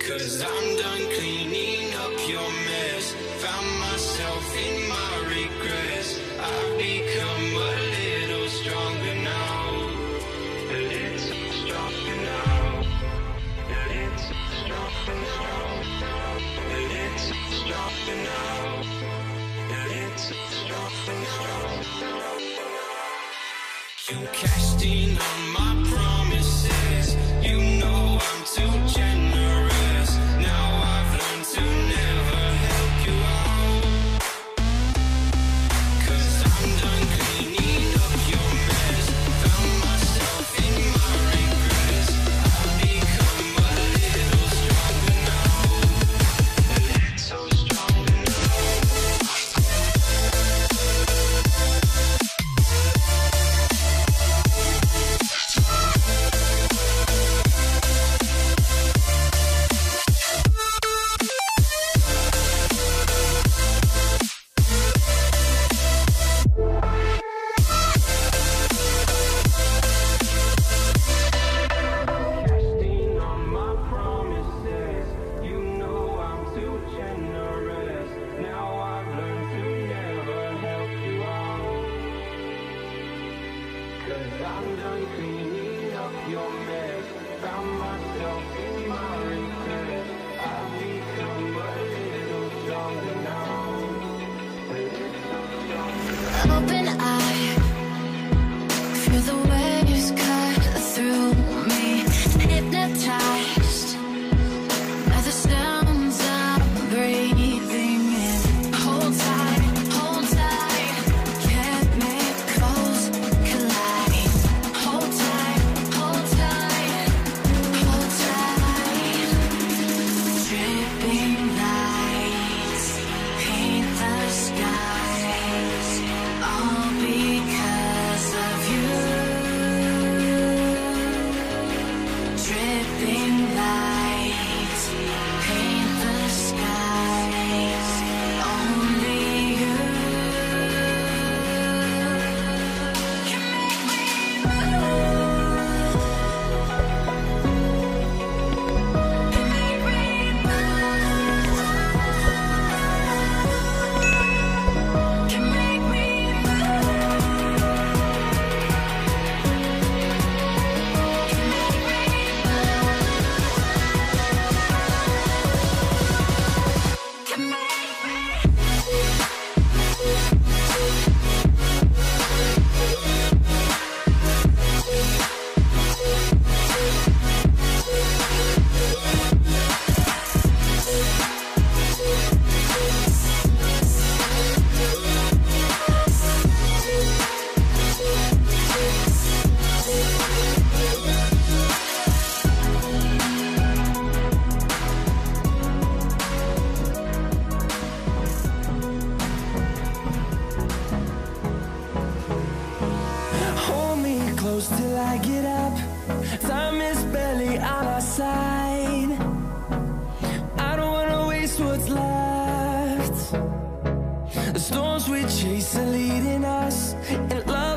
Cause I'm done cleaning up your mess. Found myself in my The storms we chase are leading us, in love.